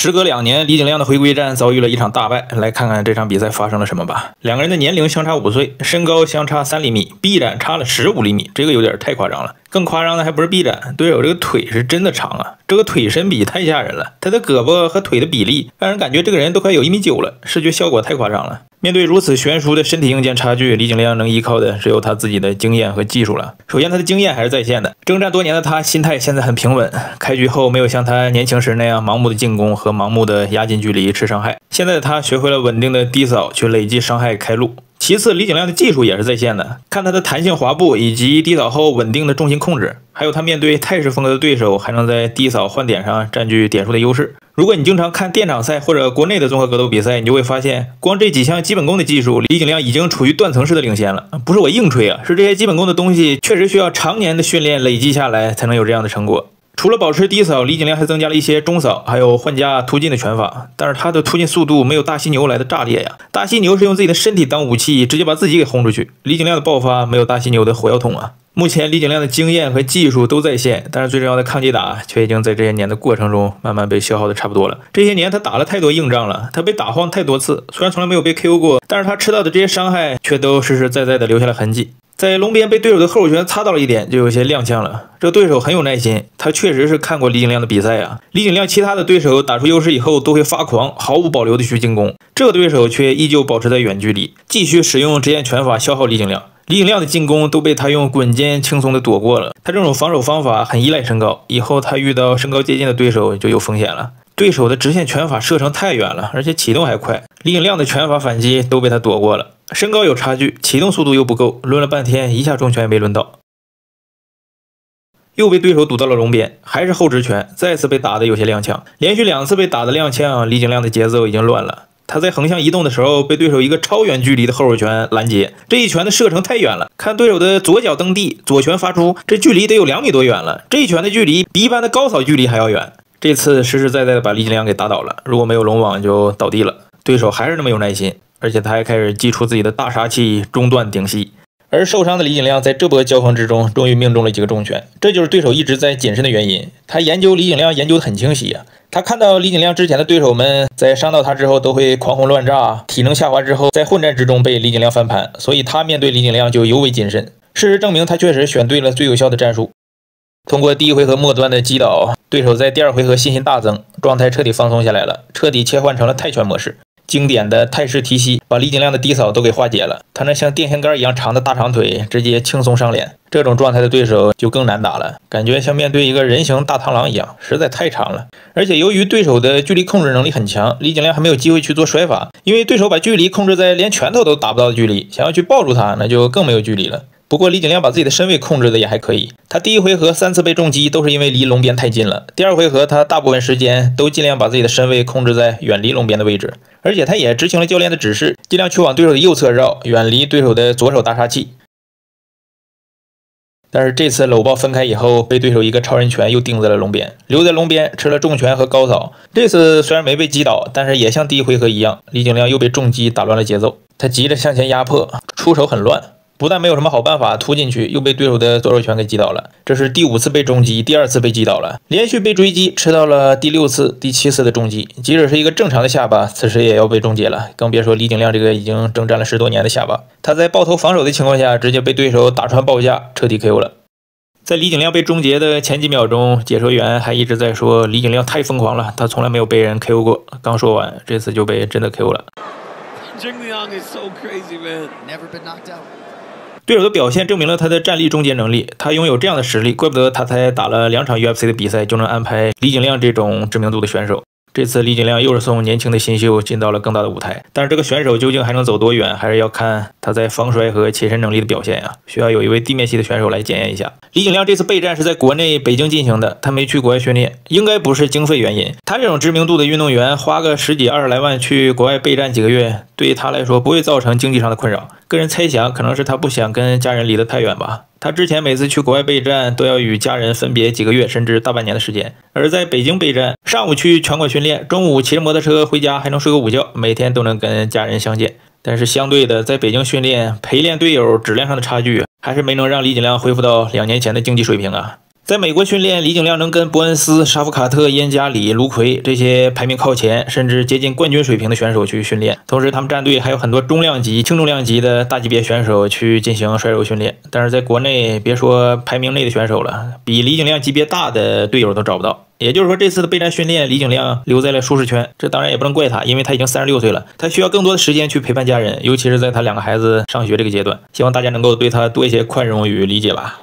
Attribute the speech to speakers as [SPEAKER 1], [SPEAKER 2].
[SPEAKER 1] 时隔两年，李景亮的回归战遭遇了一场大败。来看看这场比赛发生了什么吧。两个人的年龄相差五岁，身高相差三厘米，臂展差了十五厘米，这个有点太夸张了。更夸张的还不是臂展，队友这个腿是真的长啊，这个腿身比太吓人了。他的胳膊和腿的比例，让人感觉这个人都快有一米九了，视觉效果太夸张了。面对如此悬殊的身体硬件差距，李景亮能依靠的只有他自己的经验和技术了。首先，他的经验还是在线的，征战多年的他心态现在很平稳。开局后没有像他年轻时那样盲目的进攻和盲目的压近距离吃伤害，现在的他学会了稳定的低扫去累计伤害开路。其次，李景亮的技术也是在线的，看他的弹性滑步以及低扫后稳定的重心控制，还有他面对泰式风格的对手还能在低扫换点上占据点数的优势。如果你经常看电场赛或者国内的综合格斗比赛，你就会发现，光这几项基本功的技术，李景亮已经处于断层式的领先了。不是我硬吹啊，是这些基本功的东西确实需要常年的训练累积下来才能有这样的成果。除了保持低扫，李景亮还增加了一些中扫，还有换加突进的拳法。但是他的突进速度没有大犀牛来的炸裂呀！大犀牛是用自己的身体当武器，直接把自己给轰出去。李景亮的爆发没有大犀牛的火药桶啊！目前李景亮的经验和技术都在线，但是最重要的抗击打却已经在这些年的过程中慢慢被消耗的差不多了。这些年他打了太多硬仗了，他被打晃太多次，虽然从来没有被 KO 过，但是他吃到的这些伤害却都实实在在的留下了痕迹。在龙边被对手的后手拳擦到了一点，就有些踉跄了。这对手很有耐心，他确实是看过李景亮的比赛啊。李景亮其他的对手打出优势以后都会发狂，毫无保留的去进攻，这个对手却依旧保持在远距离，继续使用直线拳法消耗李景亮。李景亮的进攻都被他用滚肩轻松的躲过了。他这种防守方法很依赖身高，以后他遇到身高接近的对手就有风险了。对手的直线拳法射程太远了，而且启动还快，李景亮的拳法反击都被他躲过了。身高有差距，启动速度又不够，抡了半天一下重拳也没抡到，又被对手堵到了龙边，还是后直拳，再次被打的有些踉跄，连续两次被打的踉跄，李景亮的节奏已经乱了。他在横向移动的时候，被对手一个超远距离的后手拳拦截，这一拳的射程太远了，看对手的左脚蹬地，左拳发出，这距离得有两米多远了，这一拳的距离比一般的高扫距离还要远。这次实实在在的把李景亮给打倒了，如果没有龙网就倒地了。对手还是那么有耐心。而且他还开始祭出自己的大杀器，中断顶膝。而受伤的李景亮在这波交锋之中，终于命中了几个重拳，这就是对手一直在谨慎的原因。他研究李景亮研究的很清晰啊，他看到李景亮之前的对手们在伤到他之后都会狂轰乱炸，体能下滑之后在混战之中被李景亮翻盘，所以他面对李景亮就尤为谨慎。事实证明，他确实选对了最有效的战术。通过第一回合末端的击倒，对手在第二回合信心大增，状态彻底放松下来了，彻底切换成了泰拳模式。经典的泰式提膝，把李景亮的低扫都给化解了。他那像电线杆一样长的大长腿，直接轻松上脸。这种状态的对手就更难打了，感觉像面对一个人形大螳螂一样，实在太长了。而且由于对手的距离控制能力很强，李景亮还没有机会去做摔法，因为对手把距离控制在连拳头都打不到的距离，想要去抱住他，那就更没有距离了。不过李景亮把自己的身位控制的也还可以，他第一回合三次被重击都是因为离龙边太近了。第二回合他大部分时间都尽量把自己的身位控制在远离龙边的位置，而且他也执行了教练的指示，尽量去往对手的右侧绕，远离对手的左手大杀器。但是这次搂抱分开以后，被对手一个超人拳又钉在了龙边，留在龙边吃了重拳和高扫。这次虽然没被击倒，但是也像第一回合一样，李景亮又被重击打乱了节奏，他急着向前压迫，出手很乱。不但没有什么好办法突进去，又被对手的左手拳给击倒了。这是第五次被重击，第二次被击倒了，连续被追击，吃到了第六次、第七次的重击。即使是一个正常的下巴，此时也要被终结了，更别说李景亮这个已经征战了十多年的下巴。他在抱头防守的情况下，直接被对手打穿报价，彻底 KO 了。在李景亮被终结的前几秒钟，解说员还一直在说李景亮太疯狂了，他从来没有被人 KO 过。刚说完，这次就被真的 KO 了。对手的表现证明了他的战力终结能力，他拥有这样的实力，怪不得他才打了两场 UFC 的比赛就能安排李景亮这种知名度的选手。这次李景亮又是送年轻的新秀进到了更大的舞台，但是这个选手究竟还能走多远，还是要看他在防摔和起身能力的表现呀。需要有一位地面系的选手来检验一下。李景亮这次备战是在国内北京进行的，他没去国外训练，应该不是经费原因。他这种知名度的运动员，花个十几二十来万去国外备战几个月，对于他来说不会造成经济上的困扰。个人猜想，可能是他不想跟家人离得太远吧。他之前每次去国外备战，都要与家人分别几个月甚至大半年的时间。而在北京备战，上午去拳馆训练，中午骑着摩托车回家，还能睡个午觉，每天都能跟家人相见。但是相对的，在北京训练陪练队友质量上的差距，还是没能让李景亮恢复到两年前的竞技水平啊。在美国训练，李景亮能跟伯恩斯、沙夫卡特、因加里、卢奎这些排名靠前，甚至接近冠军水平的选手去训练。同时，他们战队还有很多中量级、轻重量级的大级别选手去进行摔肉训练。但是，在国内，别说排名内的选手了，比李景亮级别大的队友都找不到。也就是说，这次的备战训练，李景亮留在了舒适圈。这当然也不能怪他，因为他已经三十六岁了，他需要更多的时间去陪伴家人，尤其是在他两个孩子上学这个阶段。希望大家能够对他多一些宽容与理解吧。